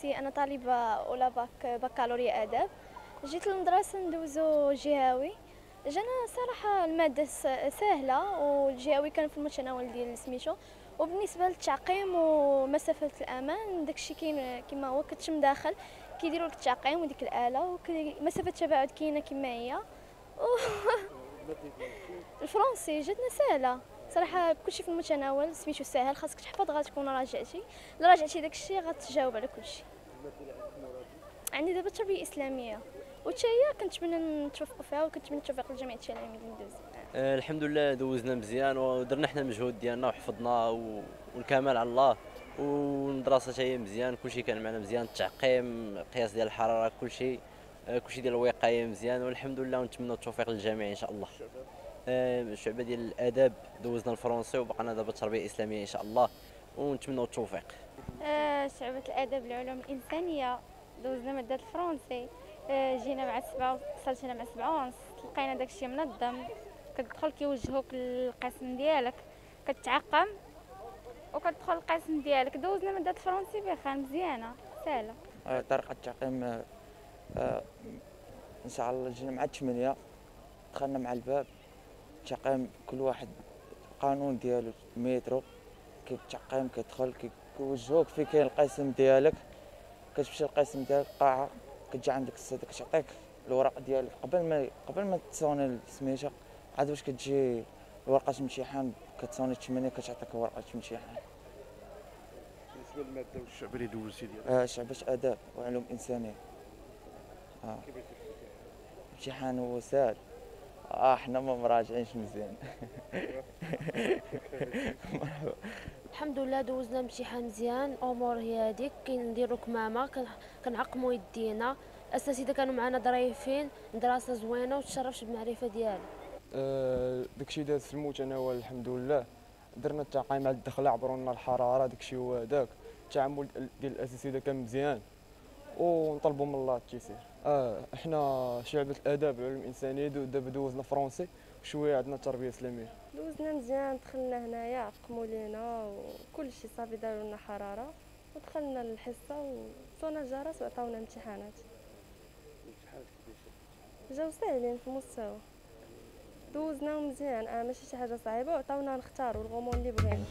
سي أنا طالبة أولى باك بكالوريا آداب. جيت للمدرسة ندوزو جهوي. جانا صراحة المادة س- سهلة والجهوي كان في المتناول ديال سميتو. وبالنسبة للتعقيم ومسافة الأمان داكشي كاين كما هو كتشم داخل. كيديروا لك التعقيم وديك الآلة ومسافه التباعد كاينة كما هي. الفرنسي جاتنا سهلة. صراحة كلشي في المتناول سميتو ساهل خاصك تحفظ غتكون راجعتي. إلا راجعتي داكشي غتجاوب على كلشي. عندي دابا التربيه الاسلاميه وتا هي كنتمنى نتوفقوا فيها وكنتمنى التوفيق لجميع التلاميذ اللي ندوز آه، الحمد لله دوزنا مزيان ودرنا حنا المجهود ديالنا وحفظنا و- والكمال على الله. والمدرسة هي مزيان كلشي كان معنا مزيان التعقيم قياس ديال الحرارة كلشي آه، كلشي ديال الوقاية مزيان والحمد لله ونتمنى التوفيق للجميع إن شاء الله. آه، الشعبه ديال الاداب دوزنا الفرنسي وبقينا دابا التربيه الاسلاميه إن شاء الله. ونتمنى التوفيق. آه، شعبة الأدب العلوم الإنسانية. دوزنا مادة الفرنسي. آه، جينا مع سبعة وصلت هنا مع سبعة ونص. لقينا داكشي منظم. كتدخل كيوجهوك للقسم ديالك. كتعقم وكتدخل القسم ديالك. دوزنا مادة الفرنسي بخير مزيانة سهلة. آه، طريقة التعقيم إن شاء الله جينا مع الثمانية دخلنا مع الباب. التعقيم كل واحد القانون ديالو مترو كيف التعقيم كيدخل كي- كيوجهوك فين كاين القسم ديالك. كتمشي للقسم ديالك القاعة كتجي عندك السيد كتعطيك الورق ديالك. قبل ما قبل ما تصوني سميتها عاد واش كتجي ورقة الامتحان كتصوني الثمانية كتعطيك ورقة الامتحان بالنسبة للماده والشعب اللي دوزتي ديالها آه، شعبة آداب وعلوم إنسانية. آه. امتحان هو سهل آه حنا ما مراجعينش مزيان. الحمد لله دوزنا امتحان مزيان. أمور هي هذيك كنديرو كمامة كن- كنعقمو يدينا. الاساتذه كانوا معنا ظريفين مدرسه زوينة وتشرفت بالمعرفة ديالي. آه، داكشي داز في المتناول الحمد لله. درنا التعقيم على الدخله عبروا لنا الحرارة داكشي هو هذاك التعامل ديال الاساتذه كان مزيان. ونطلبوا من الله التيسير آه إحنا شعبة الاداب والعلوم الانسانيه دو- دابا دوزنا فرونسي وشوية عندنا التربيه الاسلاميه دوزنا مزيان دخلنا هنايا عقموا لينا وكل شيء صافي داروا لنا حرارة ودخلنا للحصة وصونا الجرس وعطاونا امتحانات. جاو ساهلين في المستوى دوزناهم مزيان آه ماشي شي حاجة صعيبة وعطاونا نختاروا الموضوع اللي بغينا.